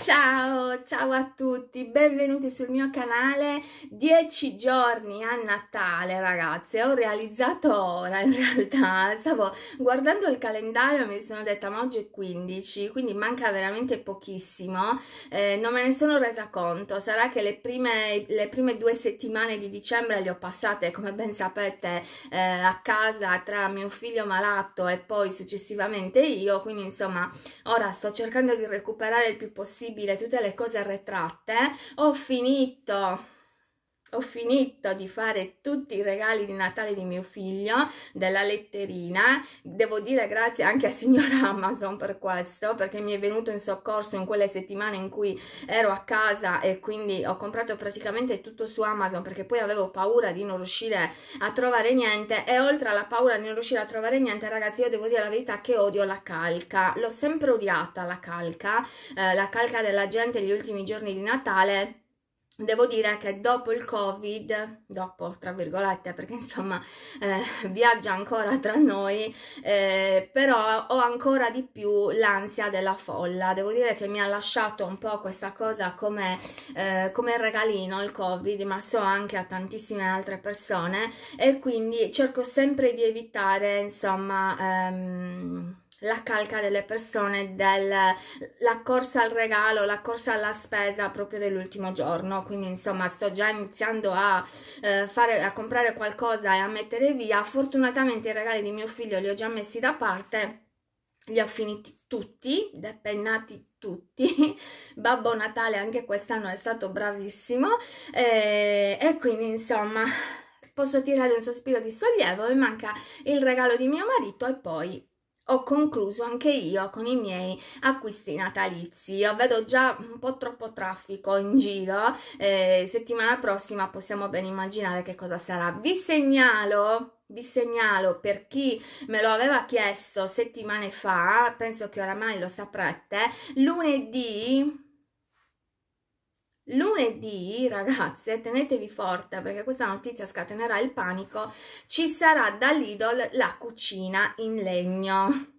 Ciao, ciao a tutti, benvenuti sul mio canale. 10 giorni a Natale, ragazze. Ho realizzato ora, in realtà. Stavo guardando il calendario e mi sono detta, ma oggi è 15, quindi manca veramente pochissimo. Eh, non me ne sono resa conto. Sarà che le prime, le prime due settimane di dicembre le ho passate, come ben sapete, eh, a casa tra mio figlio malato e poi successivamente io. Quindi, insomma, ora sto cercando di recuperare il più possibile possibile tutte le cose arretrate, ho finito ho finito di fare tutti i regali di Natale di mio figlio della letterina. Devo dire grazie anche a signor Amazon per questo perché mi è venuto in soccorso in quelle settimane in cui ero a casa e quindi ho comprato praticamente tutto su Amazon perché poi avevo paura di non riuscire a trovare niente. E oltre alla paura di non riuscire a trovare niente ragazzi io devo dire la verità che odio la calca. L'ho sempre odiata la calca eh, la calca della gente gli ultimi giorni di Natale Devo dire che dopo il Covid, dopo tra virgolette, perché insomma eh, viaggia ancora tra noi, eh, però ho ancora di più l'ansia della folla. Devo dire che mi ha lasciato un po' questa cosa come, eh, come regalino il Covid, ma so anche a tantissime altre persone e quindi cerco sempre di evitare, insomma, ehm, la calca delle persone della corsa al regalo, la corsa alla spesa proprio dell'ultimo giorno, quindi insomma sto già iniziando a, eh, fare, a comprare qualcosa e a mettere via, fortunatamente i regali di mio figlio li ho già messi da parte, li ho finiti tutti, depennati tutti, Babbo Natale anche quest'anno è stato bravissimo. E, e quindi insomma posso tirare un sospiro di sollievo, mi manca il regalo di mio marito e poi ho concluso anche io con i miei acquisti natalizi. Io vedo già un po' troppo traffico in giro, eh, settimana prossima possiamo ben immaginare che cosa sarà. Vi segnalo vi segnalo per chi me lo aveva chiesto settimane fa, penso che oramai lo saprete, lunedì Lunedì, ragazze, tenetevi forte perché questa notizia scatenerà il panico, ci sarà da Lidl la cucina in legno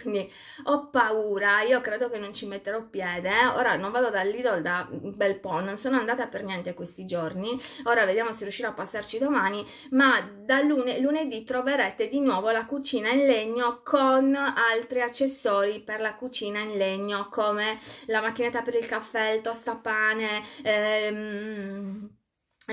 quindi ho paura, io credo che non ci metterò piede, ora non vado dal Lidl da un bel po', non sono andata per niente questi giorni, ora vediamo se riuscirò a passarci domani, ma da lune, lunedì troverete di nuovo la cucina in legno con altri accessori per la cucina in legno come la macchinetta per il caffè, il tostapane, ehm,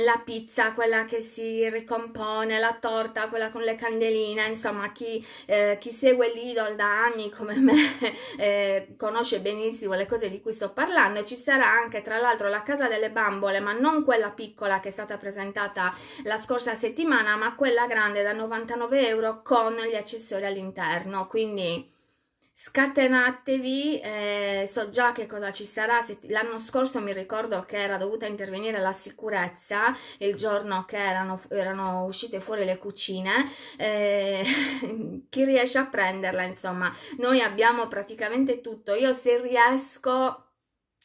la pizza, quella che si ricompone, la torta, quella con le candeline, insomma chi, eh, chi segue l'idol da anni come me eh, conosce benissimo le cose di cui sto parlando, ci sarà anche tra l'altro la casa delle bambole, ma non quella piccola che è stata presentata la scorsa settimana, ma quella grande da 99 euro con gli accessori all'interno, quindi scatenatevi, eh, so già che cosa ci sarà, l'anno scorso mi ricordo che era dovuta intervenire la sicurezza il giorno che erano, erano uscite fuori le cucine, eh, chi riesce a prenderla insomma, noi abbiamo praticamente tutto, io se riesco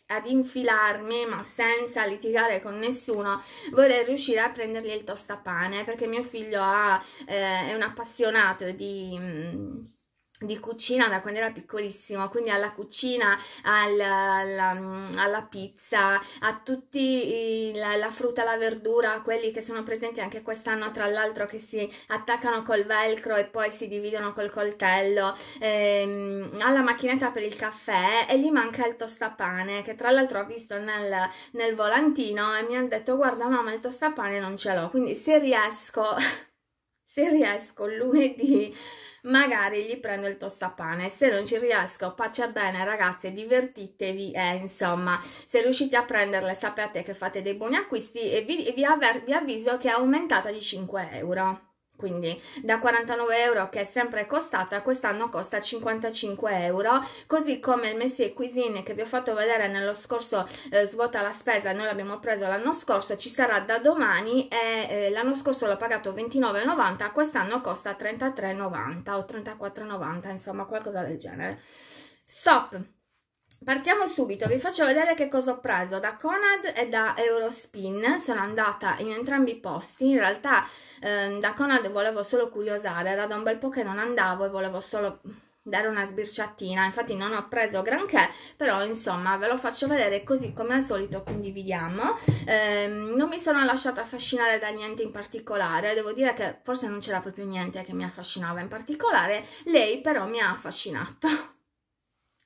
ad infilarmi ma senza litigare con nessuno vorrei riuscire a prendergli il tostapane perché mio figlio ha, eh, è un appassionato di mm, di cucina da quando era piccolissimo, quindi alla cucina, alla, alla, alla pizza, a tutti la, la, frutta, la verdura, quelli che sono presenti anche quest'anno tra l'altro che si attaccano col velcro e poi si dividono col coltello, ehm, alla macchinetta per il caffè e gli manca il tostapane che tra l'altro ho visto nel, nel volantino e mi ha detto guarda mamma il tostapane non ce l'ho, quindi se riesco, se riesco lunedì magari gli prendo il tostapane. Se non ci riesco pace bene ragazze divertitevi e insomma. Se riuscite a prenderle sapete che fate dei buoni acquisti e vi, vi, avver, vi avviso che è aumentata di 5 euro quindi da 49 euro che è sempre costata quest'anno costa 55 euro. Così come il Messier Cuisine che vi ho fatto vedere nello scorso eh, svuota la spesa noi l'abbiamo preso l'anno scorso ci sarà da domani e eh, l'anno scorso l'ho pagato 29,90 quest'anno costa 33,90 o 34,90 insomma qualcosa del genere. Stop Partiamo subito, vi faccio vedere che cosa ho preso. Da Conad e da Eurospin, sono andata in entrambi i posti, in realtà ehm, da Conad volevo solo curiosare, era da un bel po' che non andavo e volevo solo dare una sbirciatina. Infatti non ho preso granché però insomma ve lo faccio vedere così come al solito condividiamo. Eh, non mi sono lasciata affascinare da niente in particolare. Devo dire che forse non c'era proprio niente che mi affascinava in particolare. Lei però mi ha affascinato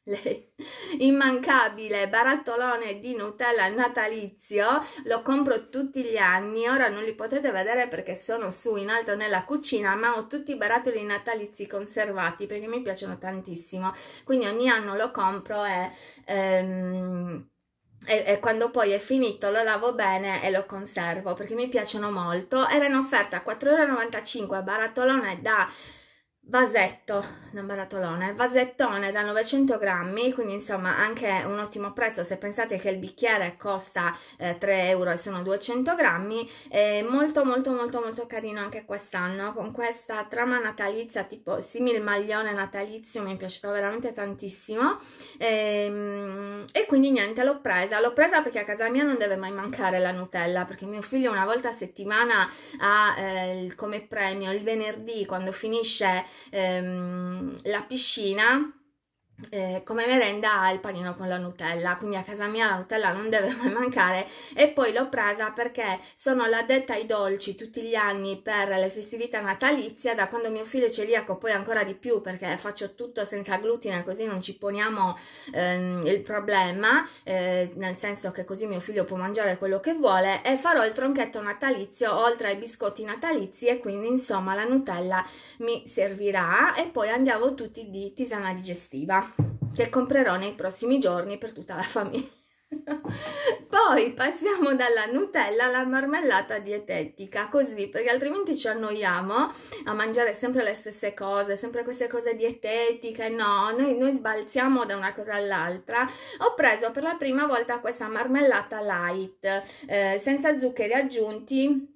lei immancabile barattolone di Nutella natalizio lo compro tutti gli anni ora non li potete vedere perché sono su in alto nella cucina ma ho tutti i barattoli natalizi conservati perché mi piacciono tantissimo. Quindi ogni anno lo compro e, ehm, e, e, quando poi è finito lo lavo bene e lo conservo perché mi piacciono molto. Era in offerta a 4,95€ barattolone da vasetto, non baratolone, vasettone da 900 grammi, quindi insomma anche un ottimo prezzo. Se pensate che il bicchiere costa eh, 3 euro e sono 200 grammi, è molto molto molto molto carino anche quest'anno. Con questa trama natalizia tipo simil maglione natalizio, mi è piaciuto veramente tantissimo. E, ehm, e quindi niente l'ho presa, l'ho presa perché a casa mia non deve mai mancare la Nutella perché mio figlio una volta a settimana ha eh, come premio il venerdì quando finisce ehm, la piscina eh, come merenda il panino con la Nutella, quindi a casa mia la Nutella non deve mai mancare. E poi l'ho presa perché sono l'addetta ai dolci tutti gli anni per le festività natalizie, da quando mio figlio è celiaco poi ancora di più perché faccio tutto senza glutine così non ci poniamo ehm, il problema, eh, nel senso che così mio figlio può mangiare quello che vuole e farò il tronchetto natalizio oltre ai biscotti natalizi e quindi insomma la Nutella mi servirà. E poi andiamo tutti di tisana digestiva che comprerò nei prossimi giorni per tutta la famiglia. Poi passiamo dalla Nutella alla marmellata dietetica, così perché altrimenti ci annoiamo a mangiare sempre le stesse cose, sempre queste cose dietetiche. No, noi, noi sbalziamo da una cosa all'altra. Ho preso per la prima volta questa marmellata light, eh, senza zuccheri aggiunti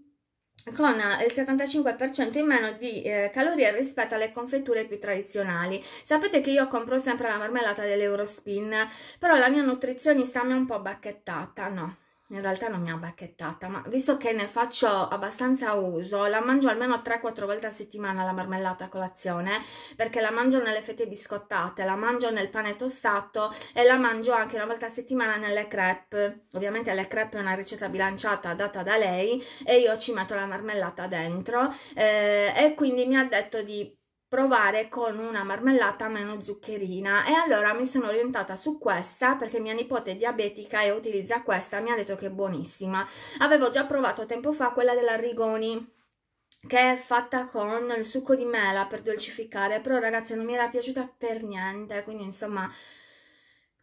con il 75% in meno di eh, calorie rispetto alle confetture più tradizionali. Sapete che io compro sempre la marmellata dell'Eurospin, però la mia nutrizionista mi è un po' bacchettata, no? In realtà non mi ha bacchettata, ma visto che ne faccio abbastanza uso, la mangio almeno 3-4 volte a settimana la marmellata a colazione, perché la mangio nelle fette biscottate, la mangio nel pane tostato e la mangio anche una volta a settimana nelle crepe. Ovviamente le crepe è una ricetta bilanciata data da lei e io ci metto la marmellata dentro eh, e quindi mi ha detto di provare con una marmellata meno zuccherina. E allora mi sono orientata su questa perché mia nipote è diabetica e utilizza questa mi ha detto che è buonissima. Avevo già provato tempo fa quella della Rigoni che è fatta con il succo di mela per dolcificare però ragazzi non mi era piaciuta per niente quindi insomma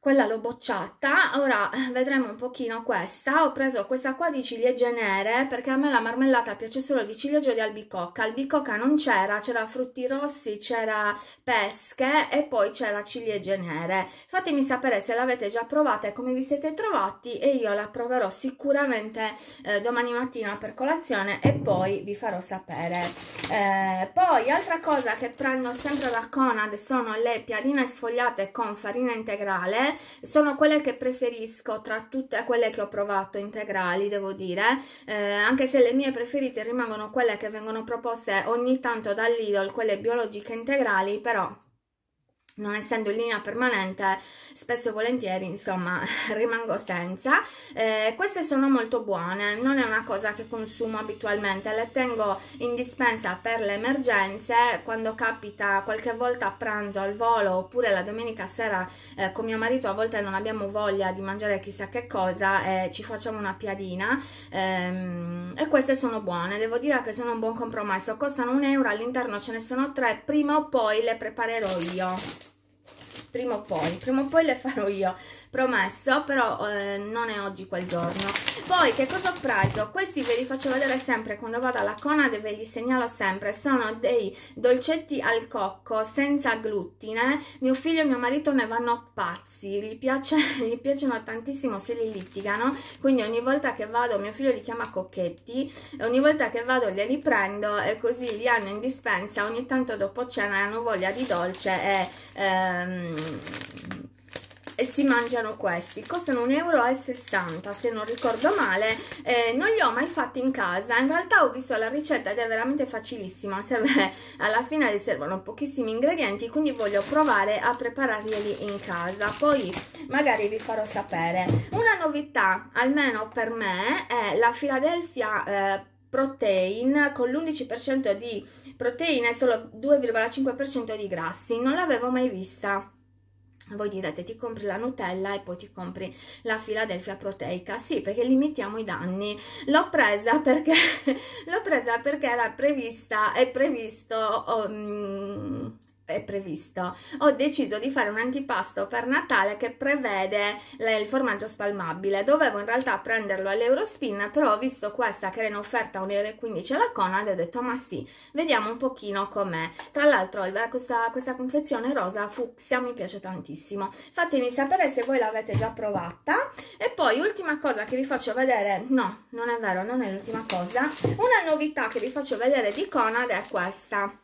quella l'ho bocciata, ora eh, vedremo un pochino questa, ho preso questa qua di ciliegie nere perché a me la marmellata piace solo di ciliegio e di albicocca, albicocca non c'era, c'era frutti rossi, c'era pesche e poi c'era ciliegie nere, fatemi sapere se l'avete già provata e come vi siete trovati e io la proverò sicuramente eh, domani mattina per colazione e poi vi farò sapere. Eh, poi altra cosa che prendo sempre da Conad sono le piadine sfogliate con farina integrale, sono quelle che preferisco tra tutte quelle che ho provato integrali devo dire eh, anche se le mie preferite rimangono quelle che vengono proposte ogni tanto dall'Idol quelle biologiche integrali però non essendo in linea permanente spesso e volentieri insomma rimango senza. Eh, queste sono molto buone non è una cosa che consumo abitualmente le tengo in dispensa per le emergenze quando capita qualche volta a pranzo al volo oppure la domenica sera eh, con mio marito a volte non abbiamo voglia di mangiare chissà che cosa e ci facciamo una piadina. Ehm, e queste sono buone devo dire che sono un buon compromesso. Costano un euro all'interno ce ne sono tre prima o poi le preparerò io prima o poi, prima o poi le farò io, promesso, però eh, non è oggi quel giorno. Poi che cosa ho preso? Questi ve li faccio vedere sempre quando vado alla Conad ve li segnalo sempre, sono dei dolcetti al cocco senza glutine, mio figlio e mio marito ne vanno pazzi, gli, piace, gli piacciono tantissimo se li litigano, quindi ogni volta che vado, mio figlio li chiama cocchetti, ogni volta che vado glieli prendo e così li hanno in dispensa, ogni tanto dopo cena hanno voglia di dolce e... Ehm, e si mangiano questi. Costano 1,60 euro se non ricordo male eh, non li ho mai fatti in casa. In realtà ho visto la ricetta ed è veramente facilissima serve, alla fine servono pochissimi ingredienti quindi voglio provare a prepararli in casa. Poi magari vi farò sapere. Una novità almeno per me è la Philadelphia eh, protein con l'11% di proteine e solo 2,5% di grassi. Non l'avevo mai vista voi direte ti compri la Nutella e poi ti compri la Philadelphia proteica. Sì perché limitiamo i danni. L'ho presa perché l'ho presa perché era prevista è previsto um, è previsto. Ho deciso di fare un antipasto per Natale che prevede il formaggio spalmabile. Dovevo in realtà prenderlo all'Eurospin, però ho visto questa che era in offerta a 1,15 euro alla Conad e ho detto ma sì, vediamo un pochino com'è. Tra l'altro questa, questa confezione rosa fucsia mi piace tantissimo. Fatemi sapere se voi l'avete già provata. E poi ultima cosa che vi faccio vedere, no, non è vero, non è l'ultima cosa. Una novità che vi faccio vedere di Conad è questa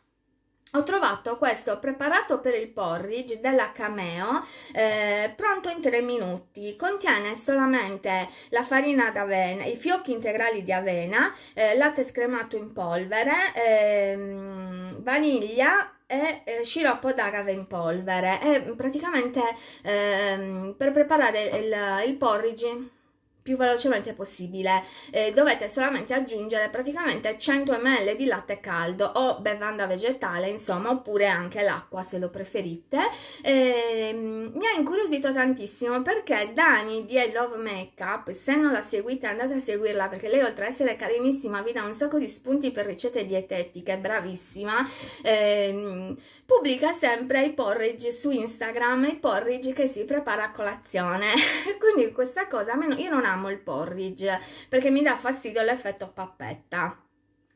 ho trovato questo preparato per il porridge della Cameo eh, pronto in 3 minuti. Contiene solamente la farina d'avena i fiocchi integrali di avena eh, latte scremato in polvere ehm, vaniglia e eh, sciroppo d'agave in polvere. È praticamente ehm, per preparare il, il porridge più velocemente possibile. Eh, dovete solamente aggiungere praticamente 100 ml di latte caldo o bevanda vegetale insomma oppure anche l'acqua se lo preferite. Eh, mi ha incuriosito tantissimo perché Dani di I Love Makeup se non la seguite andate a seguirla perché lei oltre ad essere carinissima vi dà un sacco di spunti per ricette dietetiche bravissima. Eh, pubblica sempre i porridge su Instagram i porridge che si prepara a colazione. Quindi questa cosa almeno io non amo il porridge perché mi dà fastidio l'effetto pappetta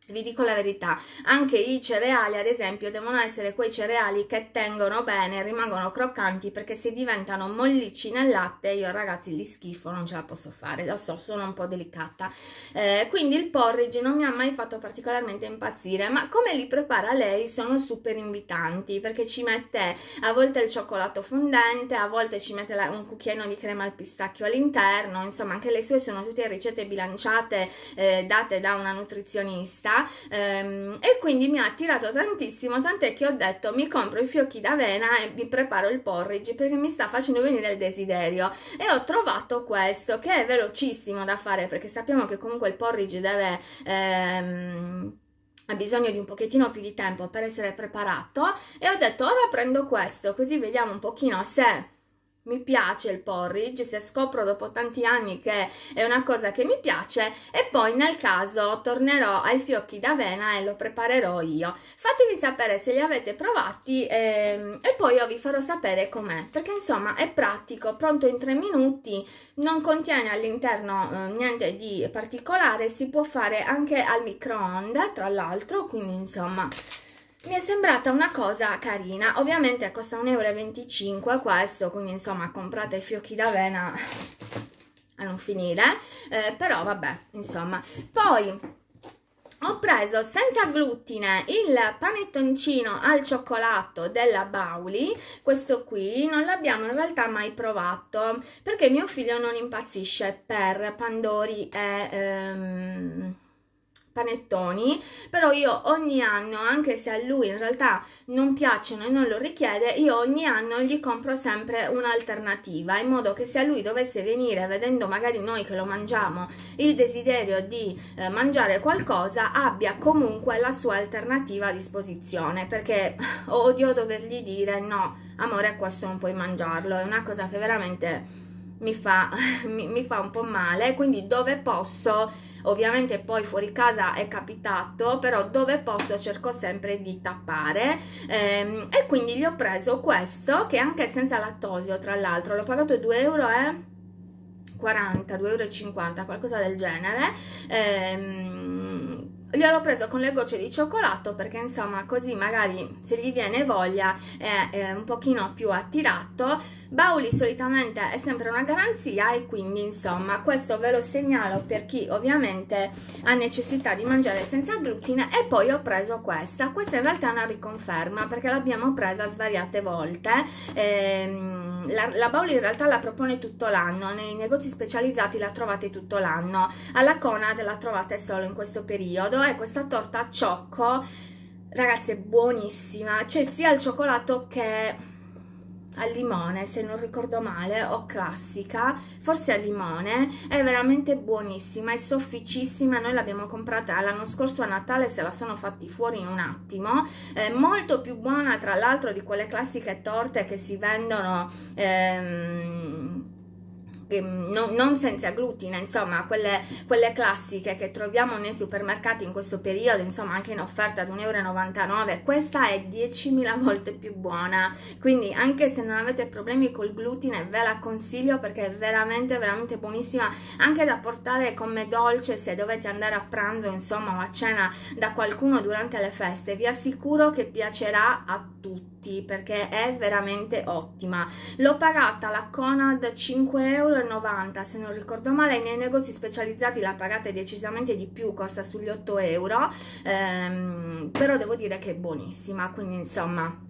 vi dico la verità, anche i cereali ad esempio devono essere quei cereali che tengono bene, rimangono croccanti perché se diventano mollicci nel latte io ragazzi li schifo, non ce la posso fare, lo so, sono un po' delicata. Eh, quindi il porridge non mi ha mai fatto particolarmente impazzire, ma come li prepara lei sono super invitanti perché ci mette a volte il cioccolato fondente, a volte ci mette un cucchiaino di crema al pistacchio all'interno, insomma anche le sue sono tutte ricette bilanciate eh, date da una nutrizionista ehm, e quindi mi ha attirato tantissimo tant'è che ho detto mi compro i fiocchi d'avena e mi preparo il porridge perché mi sta facendo venire il desiderio e ho trovato questo che è velocissimo da fare perché sappiamo che comunque il porridge deve ehm, ha bisogno di un pochettino più di tempo per essere preparato. E ho detto ora prendo questo così vediamo un pochino se mi piace il porridge, se scopro dopo tanti anni che è una cosa che mi piace e poi nel caso tornerò ai fiocchi d'avena e lo preparerò io. Fatemi sapere se li avete provati e, ehm, e poi io vi farò sapere com'è, perché insomma è pratico, pronto in 3 minuti, non contiene all'interno eh, niente di particolare, si può fare anche al microonde tra l'altro, quindi insomma mi è sembrata una cosa carina. Ovviamente costa 1,25 euro questo quindi insomma comprate i fiocchi d'avena a non finire. Eh, però vabbè insomma. Poi ho preso senza glutine il panettoncino al cioccolato della Bauli. Questo qui non l'abbiamo in realtà mai provato perché mio figlio non impazzisce per pandori e ehm, panettoni però io ogni anno anche se a lui in realtà non piacciono e non lo richiede io ogni anno gli compro sempre un'alternativa in modo che se a lui dovesse venire vedendo magari noi che lo mangiamo il desiderio di eh, mangiare qualcosa abbia comunque la sua alternativa a disposizione perché odio dovergli dire no amore questo non puoi mangiarlo è una cosa che veramente mi fa, mi, mi fa un po' male quindi dove posso ovviamente poi fuori casa è capitato però dove posso cerco sempre di tappare. Ehm, e quindi gli ho preso questo che anche senza lattosio tra l'altro. L'ho pagato 2 euro e 40 2,50 euro qualcosa del genere. Ehm, gliel'ho preso con le gocce di cioccolato perché insomma così magari se gli viene voglia è, è un pochino più attirato. Bauli solitamente è sempre una garanzia e quindi insomma questo ve lo segnalo per chi ovviamente ha necessità di mangiare senza glutine. E poi ho preso questa. Questa in realtà è una riconferma perché l'abbiamo presa svariate volte. Ehm, la, la Bauli in realtà la propone tutto l'anno, nei negozi specializzati la trovate tutto l'anno, alla Conad la trovate solo in questo periodo e questa torta a ciocco, ragazzi è buonissima, c'è sia il cioccolato che al limone se non ricordo male o classica forse al limone è veramente buonissima è sofficissima noi l'abbiamo comprata l'anno scorso a Natale se la sono fatti fuori in un attimo è molto più buona tra l'altro di quelle classiche torte che si vendono ehm, non, non, senza glutine, insomma, quelle, quelle, classiche che troviamo nei supermercati in questo periodo, insomma, anche in offerta ad 1,99 euro, questa è 10.000 volte più buona. Quindi, anche se non avete problemi col glutine, ve la consiglio perché è veramente, veramente buonissima, anche da portare come dolce se dovete andare a pranzo, insomma, o a cena da qualcuno durante le feste. Vi assicuro che piacerà a tutti perché è veramente ottima. L'ho pagata la Conad 5,90 euro se non ricordo male, nei negozi specializzati la pagate decisamente di più, costa sugli 8 euro, ehm, però devo dire che è buonissima, quindi insomma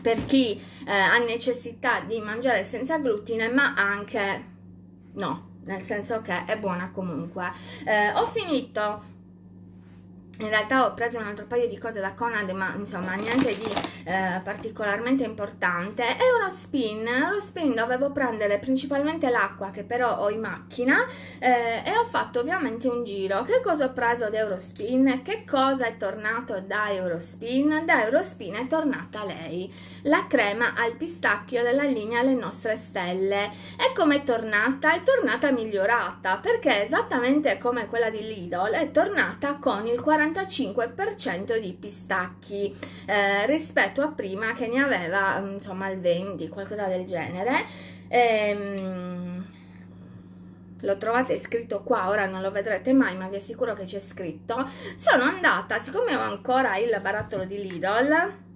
per chi eh, ha necessità di mangiare senza glutine ma anche no nel senso che è buona comunque eh, ho finito in realtà ho preso un altro paio di cose da Conad ma insomma niente di eh, particolarmente importante Eurospin, Eurospin dovevo prendere principalmente l'acqua che però ho in macchina eh, e ho fatto ovviamente un giro che cosa ho preso da Eurospin? che cosa è tornato da Eurospin? da Eurospin è tornata lei la crema al pistacchio della linea Le nostre stelle e come è tornata? è tornata migliorata perché esattamente come quella di Lidl è tornata con il 40 45% di pistacchi eh, rispetto a prima che ne aveva mm, insomma il 20 qualcosa del genere. Ehm, lo trovate scritto qua, ora non lo vedrete mai ma vi assicuro che c'è scritto. Sono andata, siccome ho ancora il barattolo di Lidl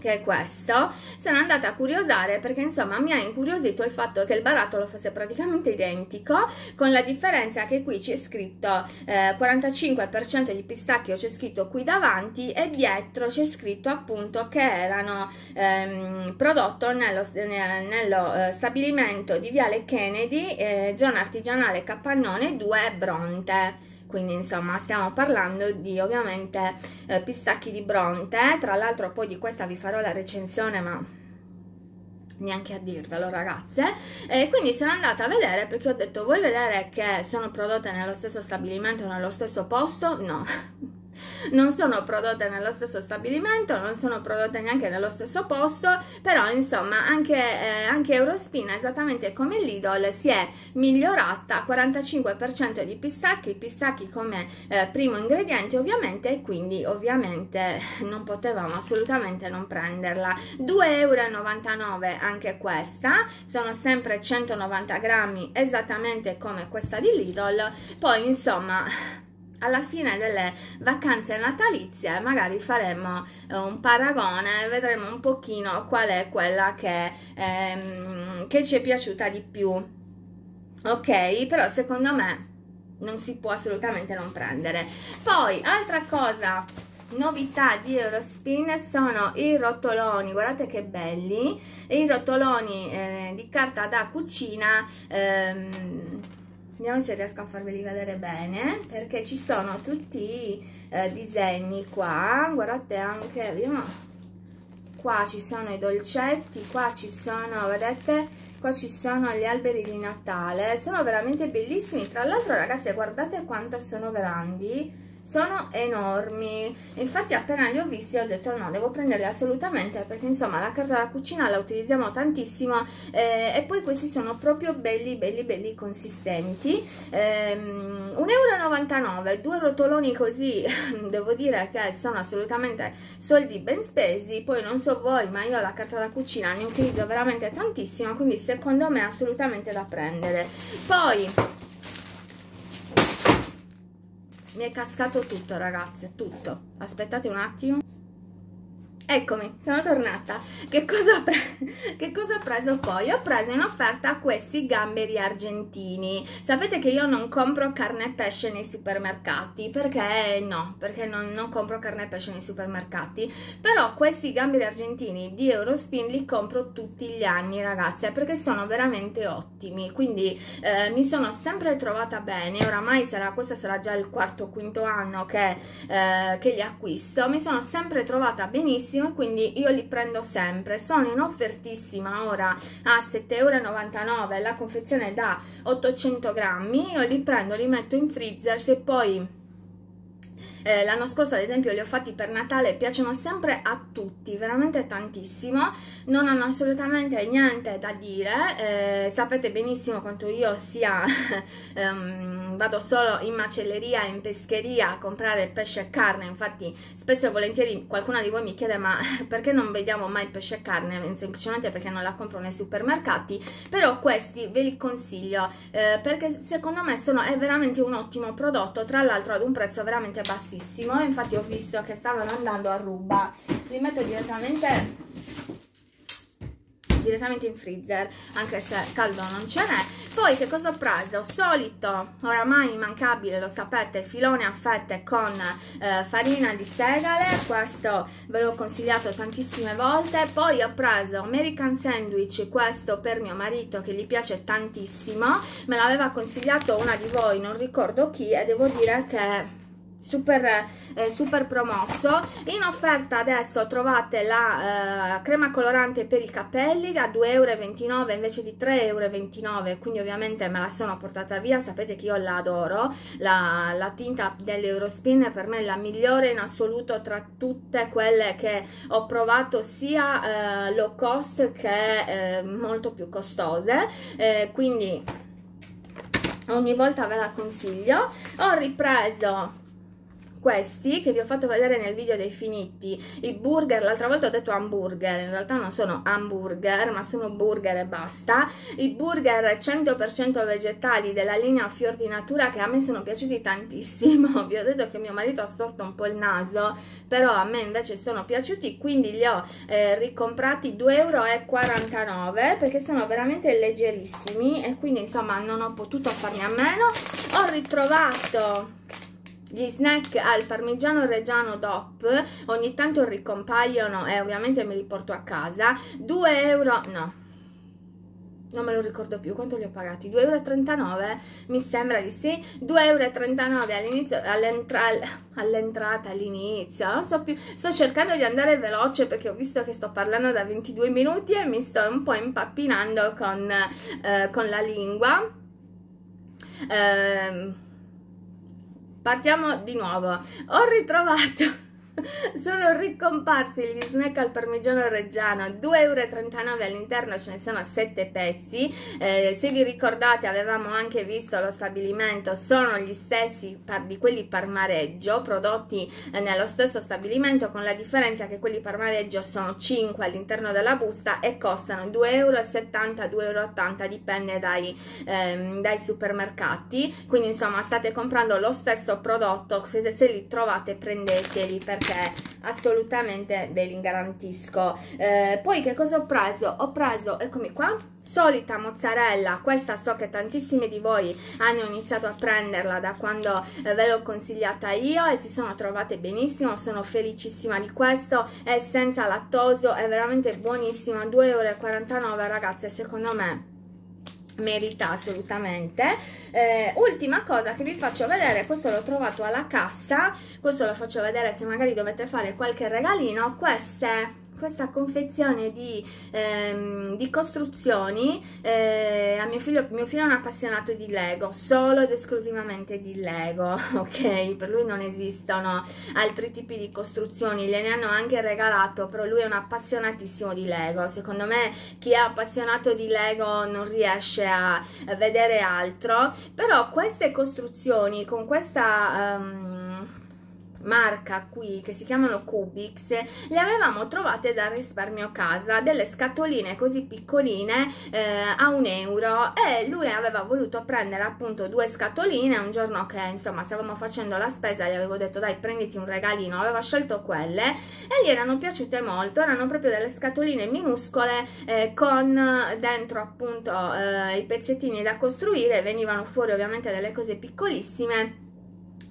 che è questo, sono andata a curiosare perché insomma mi ha incuriosito il fatto che il barattolo fosse praticamente identico con la differenza che qui c'è scritto eh, 45% di pistacchio c'è scritto qui davanti e dietro c'è scritto appunto che erano ehm, prodotto nello, nello eh, stabilimento di Viale Kennedy eh, zona artigianale Capannone 2 Bronte quindi insomma stiamo parlando di ovviamente eh, pistacchi di Bronte, tra l'altro poi di questa vi farò la recensione ma neanche a dirvelo ragazze. E quindi sono andata a vedere perché ho detto vuoi vedere che sono prodotte nello stesso stabilimento nello stesso posto? No non sono prodotte nello stesso stabilimento, non sono prodotte neanche nello stesso posto, però insomma anche, eh, anche Eurospina, esattamente come Lidl, si è migliorata 45% di pistacchi, pistacchi come eh, primo ingrediente ovviamente e quindi ovviamente non potevamo assolutamente non prenderla. 2,99 euro anche questa, sono sempre 190 grammi esattamente come questa di Lidl, poi insomma alla fine delle vacanze natalizie magari faremo eh, un paragone e vedremo un pochino qual è quella che, ehm, che ci è piaciuta di più. Ok? Però secondo me non si può assolutamente non prendere. Poi altra cosa novità di Eurospin sono i rotoloni. Guardate che belli. I rotoloni eh, di carta da cucina ehm, vediamo se riesco a farveli vedere bene perché ci sono tutti i eh, disegni qua. Guardate anche vediamo. Qua ci sono i dolcetti qua ci sono vedete? Qua ci sono gli alberi di natale. Sono veramente bellissimi. Tra l'altro ragazzi guardate quanto sono grandi sono enormi. Infatti appena li ho visti ho detto no devo prenderli assolutamente perché insomma la carta da cucina la utilizziamo tantissimo eh, e poi questi sono proprio belli belli belli consistenti. Ehm, 1,99 euro due rotoloni così devo dire che sono assolutamente soldi ben spesi. Poi non so voi ma io la carta da cucina ne utilizzo veramente tantissimo quindi secondo me assolutamente da prendere. Poi mi è cascato tutto ragazze tutto. Aspettate un attimo Eccomi, sono tornata. Che cosa, ho che cosa ho preso poi? Ho preso in offerta questi gamberi argentini. Sapete che io non compro carne e pesce nei supermercati, perché no, perché non, non compro carne e pesce nei supermercati, però questi gamberi argentini di Eurospin li compro tutti gli anni, ragazze, perché sono veramente ottimi, quindi eh, mi sono sempre trovata bene, oramai sarà, questo sarà già il quarto o quinto anno che, eh, che li acquisto, mi sono sempre trovata benissimo buonissimo quindi io li prendo sempre. Sono in offertissima ora a 7,99 euro la confezione da 800 grammi. Io li prendo li metto in freezer se poi eh, l'anno scorso ad esempio li ho fatti per Natale piacciono sempre a tutti veramente tantissimo. Non hanno assolutamente niente da dire. Eh, sapete benissimo quanto io sia um, vado solo in macelleria in pescheria a comprare pesce e carne. Infatti spesso e volentieri qualcuno di voi mi chiede ma perché non vediamo mai pesce e carne? Semplicemente perché non la compro nei supermercati. Però questi ve li consiglio eh, perché secondo me sono, è veramente un ottimo prodotto tra l'altro ad un prezzo veramente bassissimo bassissimo infatti ho visto che stavano andando a ruba. Li metto direttamente direttamente in freezer anche se caldo non ce n'è. Poi che cosa ho preso? Solito, oramai immancabile, lo sapete, filone a fette con eh, farina di segale, questo ve l'ho consigliato tantissime volte. Poi ho preso American Sandwich, questo per mio marito che gli piace tantissimo, me l'aveva consigliato una di voi, non ricordo chi, e devo dire che super, eh, super promosso. In offerta adesso trovate la eh, crema colorante per i capelli da 2,29 euro invece di 3,29 euro quindi ovviamente me la sono portata via. Sapete che io la adoro. La, la tinta dell'Eurospin per me è la migliore in assoluto tra tutte quelle che ho provato sia eh, low cost che eh, molto più costose. Eh, quindi ogni volta ve la consiglio. Ho ripreso questi che vi ho fatto vedere nel video dei finiti, i burger, l'altra volta ho detto hamburger, in realtà non sono hamburger ma sono burger e basta, i burger 100% vegetali della linea Fior di Natura che a me sono piaciuti tantissimo, vi ho detto che mio marito ha storto un po' il naso, però a me invece sono piaciuti, quindi li ho eh, ricomprati 2,49 euro perché sono veramente leggerissimi e quindi insomma non ho potuto farne a meno, ho ritrovato gli snack al parmigiano reggiano DOP ogni tanto ricompaiono e ovviamente me li porto a casa. 2 euro no. Non me lo ricordo più quanto li ho pagati? 2,39 euro mi sembra di sì. 2,39 euro all'inizio all'entrata all'inizio. So sto cercando di andare veloce perché ho visto che sto parlando da 22 minuti e mi sto un po' impappinando con, eh, con la lingua. Eh, Partiamo di nuovo. Ho ritrovato sono ricomparsi gli snack al parmigiano reggiano 2,39 euro all'interno ce ne sono 7 pezzi. Eh, se vi ricordate avevamo anche visto lo stabilimento sono gli stessi di quelli parmareggio prodotti eh, nello stesso stabilimento con la differenza che quelli parmareggio sono 5 all'interno della busta e costano 2,70 euro 2,80 euro dipende dai, ehm, dai supermercati. Quindi insomma state comprando lo stesso prodotto se, se li trovate prendeteli perché perché assolutamente ve li garantisco eh, poi che cosa ho preso? ho preso, eccomi qua solita mozzarella, questa so che tantissimi di voi hanno iniziato a prenderla da quando eh, ve l'ho consigliata io e si sono trovate benissimo, sono felicissima di questo, è senza lattosio, è veramente buonissima, 2,49 euro ragazze, secondo me merita assolutamente. Eh, ultima cosa che vi faccio vedere questo l'ho trovato alla cassa questo lo faccio vedere se magari dovete fare qualche regalino queste questa confezione di, ehm, di costruzioni eh, a mio figlio, mio figlio è un appassionato di Lego solo ed esclusivamente di Lego ok? Per lui non esistono altri tipi di costruzioni gliene hanno anche regalato però lui è un appassionatissimo di Lego. Secondo me chi è appassionato di Lego non riesce a vedere altro però queste costruzioni con questa um, marca qui che si chiamano Cubix le avevamo trovate dal risparmio casa delle scatoline così piccoline eh, a un euro e lui aveva voluto prendere appunto due scatoline un giorno che insomma stavamo facendo la spesa gli avevo detto dai prenditi un regalino aveva scelto quelle e gli erano piaciute molto erano proprio delle scatoline minuscole eh, con dentro appunto eh, i pezzettini da costruire venivano fuori ovviamente delle cose piccolissime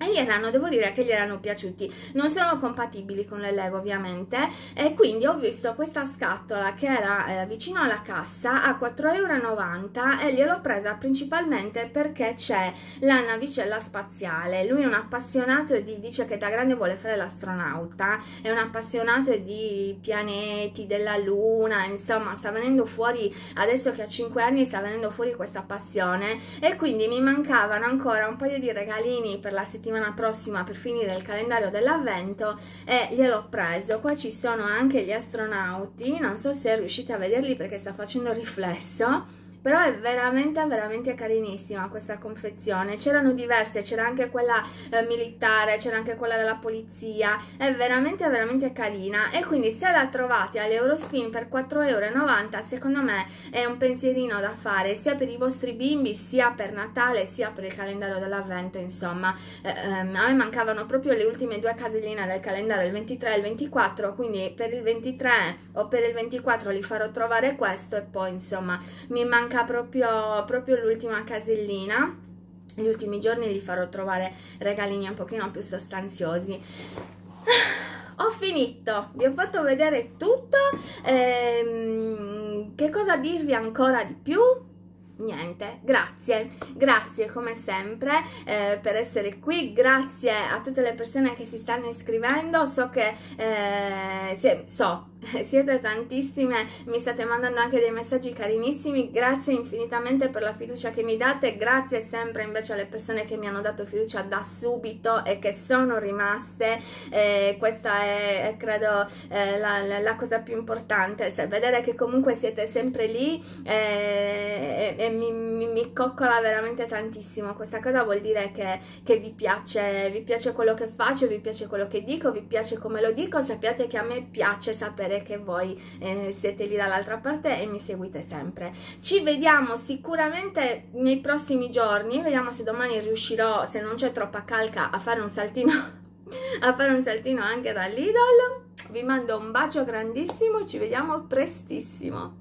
e gli erano, devo dire che gli erano piaciuti. Non sono compatibili con le Lego ovviamente e quindi ho visto questa scatola che era eh, vicino alla cassa a 4,90 euro e gliel'ho presa principalmente perché c'è la navicella spaziale. Lui è un appassionato di, dice che da grande vuole fare l'astronauta, è un appassionato di pianeti, della luna, insomma sta venendo fuori, adesso che ha 5 anni sta venendo fuori questa passione e quindi mi mancavano ancora un paio di regalini per la settimana settimana prossima per finire il calendario dell'avvento e gliel'ho preso. Qua ci sono anche gli astronauti non so se riuscite a vederli perché sta facendo riflesso però è veramente veramente carinissima questa confezione. C'erano diverse c'era anche quella eh, militare c'era anche quella della polizia. È veramente veramente carina. E quindi se la trovate all'Eurospin per 4,90 euro secondo me è un pensierino da fare sia per i vostri bimbi sia per Natale sia per il calendario dell'avvento insomma. Eh, ehm, a me mancavano proprio le ultime due caselline del calendario il 23 e il 24 quindi per il 23 o per il 24 li farò trovare questo e poi insomma mi manca manca proprio, proprio l'ultima casellina. Gli ultimi giorni vi farò trovare regalini un pochino più sostanziosi. Ho finito. Vi ho fatto vedere tutto. Ehm, che cosa dirvi ancora di più? Niente, grazie, grazie come sempre eh, per essere qui, grazie a tutte le persone che si stanno iscrivendo, so che, eh, sì, so, siete tantissime, mi state mandando anche dei messaggi carinissimi, grazie infinitamente per la fiducia che mi date, grazie sempre invece alle persone che mi hanno dato fiducia da subito e che sono rimaste, eh, questa è credo eh, la, la, la, cosa più importante, se, vedere che comunque siete sempre lì eh, e, e mi, mi, mi, coccola veramente tantissimo, questa cosa vuol dire che, che vi, piace, vi piace quello che faccio, vi piace quello che dico, vi piace come lo dico, sappiate che a me piace sapere che voi eh, siete lì dall'altra parte e mi seguite sempre. Ci vediamo sicuramente nei prossimi giorni, vediamo se domani riuscirò, se non c'è troppa calca, a fare un saltino, a fare un saltino anche dall'idol. Vi mando un bacio grandissimo, ci vediamo prestissimo.